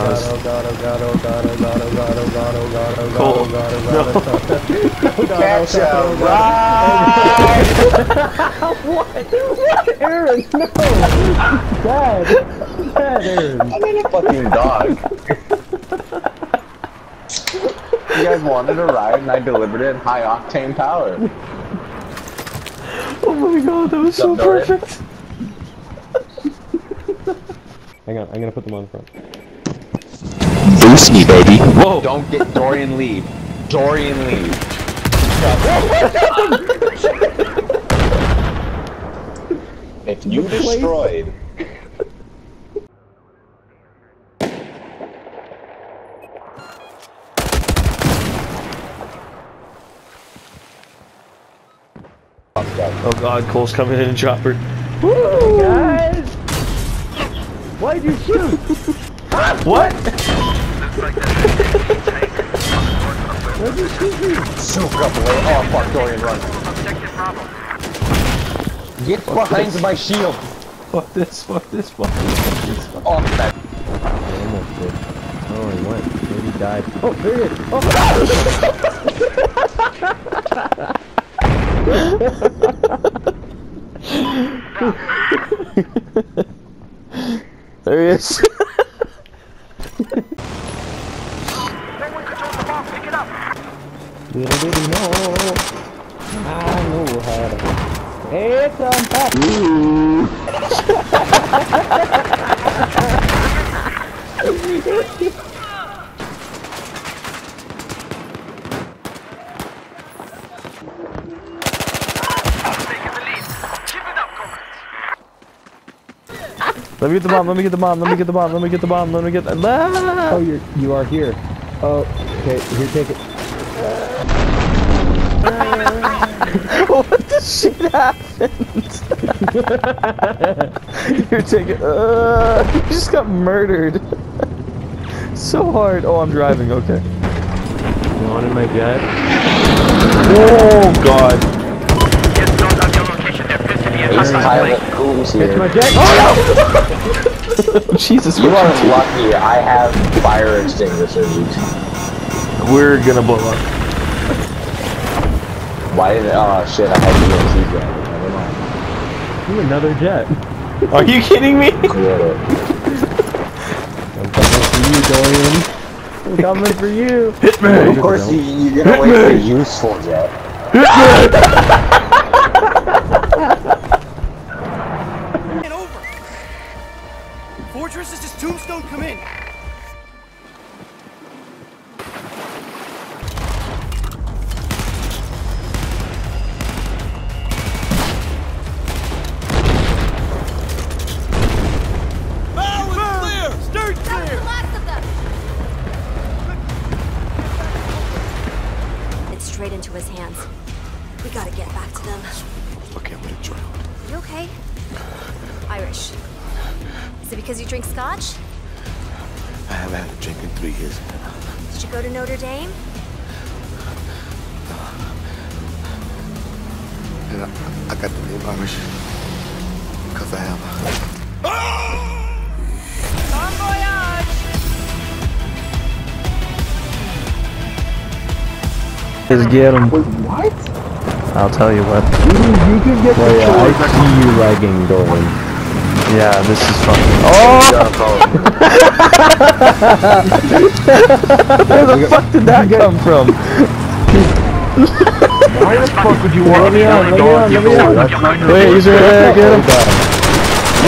Oh god, oh god, oh god, oh god, oh god, oh god, oh god, oh god, Cole. oh god, oh god, oh god, Catch oh a god. What? Aaron, no! Bad! Bad, Aaron. I'm in a fucking dog. you guys wanted a ride and I delivered it in high octane power. Oh my god, that was so What's up, Dorian? perfect. Hang on, I'm gonna put them on front. Boost me, baby. Whoa. Don't get Dorian leave. Dorian leave. if you destroyed Oh god, Cole's coming in a chopper. Guys! Why'd you shoot? What? Why'd you shoot me? super up away. Oh fuck Dorian run. Get fuck behind this. my shield. Fuck this, fuck this, fuck this, fuck this. Fuck Off that. Almost did. Oh, he went. Maybe he died. Oh, there he is! Oh, my God. There he is. Little did he. I know how to. It's on top. let me get the bomb, let me get the bomb, let me get the bomb, let me get the bomb, let me get the ah! Oh, you're, you are here. Oh, okay, here, take it. what the shit happened? You're taking. Uh, you just got murdered. so hard. Oh, I'm driving. Okay. You wanted my jet? Oh God. Ace pilot Coombs It's my here. jet! Oh, Jesus. You are lucky I have fire extinguishers. We're gonna blow up. Why did oh shit I had DMC driving. Never mind. You another jet. Are you kidding me? Quit it. I'm coming for you, Dorian. I'm coming for you. Hit me. Of course you, you're gonna wait for a useful jet. Get over! Fortress, this is Tombstone, come in! Straight into his hands. We gotta get back to them. Okay, I'm gonna drown. You okay? Irish. Is it because you drink scotch? I haven't had a drink in three years. Did you go to Notre Dame? And I, I got the name Irish because I am. Just get him. Wait, what? I'll tell you what. You you can get well, yeah, I see you lagging, Dorian. Yeah, this is fucking. Oh! Where the fuck did that come from? Why the fuck would you want let me on, let me on, let me on. Wait, he's right there. Get him.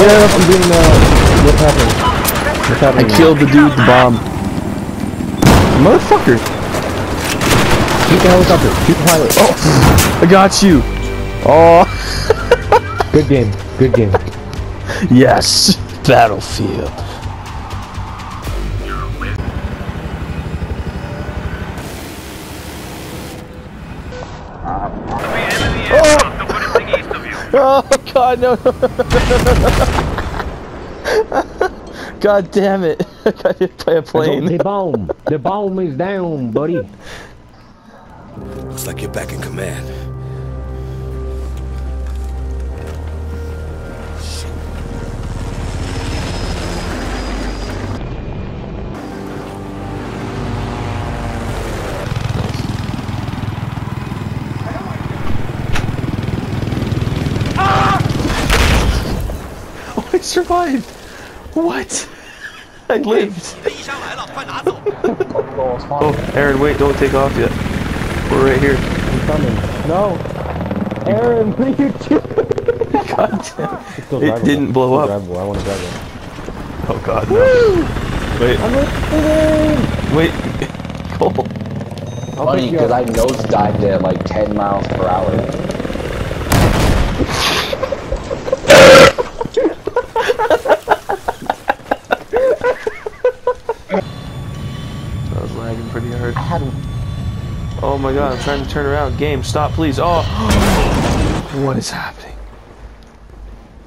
Yeah, I'm doing, uh, what's happening? What's I killed the dude with the bomb. Motherfucker. Shoot the helicopter. Shoot the pilot. Oh, I got you. Oh, Good game. Good game. yes. Battlefield. Oh, oh God, no! God damn it! I got hit by a The plane. bomb. The bomb is down, buddy. Looks like you're back in command. Ah! Oh, I survived! What? I lived! oh, Aaron, wait, don't take off yet. We're right here. I'm coming. No. Aaron, what are you doing? God damn. It didn't blow up. drivable. I want to drive it. Oh god, no. Wait, I'm listening. wait. Cole. I'll Funny, pick you because up. I nosedived it at like 10 miles per hour. That was lagging pretty hard. Oh my god, I'm trying to turn around. Game, stop please. Oh! What is happening?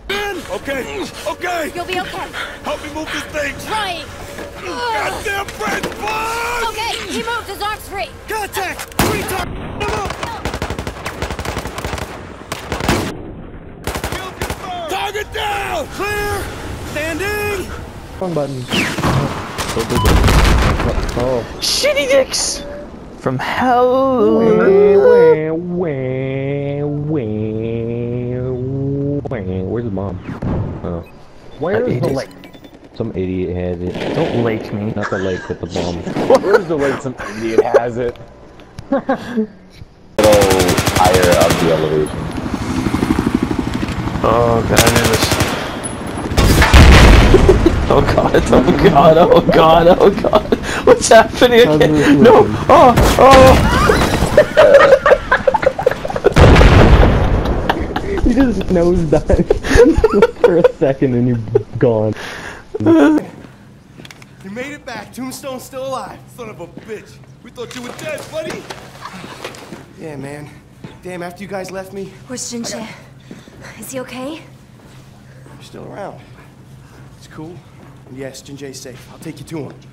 Okay, okay. You'll be okay. Help me move this thing. Trying. Goddamn French flag! Okay, he moved. His arm's free. Contact! Retard! Him up! Kill. Target down! Clear! Standing! Wrong button. Oh. Shitty dicks! From hell! Where's the mom? Oh. Uh, where's the lake? Some idiot has it. Don't lake me. Not the lake, but the bomb. Where's the lake? some idiot has it? Little higher of the elevation. Oh god, I'm nervous. Oh god, oh god, oh god, oh god. What's happening How's again? No! Oh! Oh! You just nosedive for a second and you're gone. You made it back. Tombstone's still alive. Son of a bitch. We thought you were dead, buddy. Yeah, man. Damn, after you guys left me, Where's Jin Jie? Is he okay? you're still around. It's cool. Yes, Jin Jie's safe. I'll take you to him.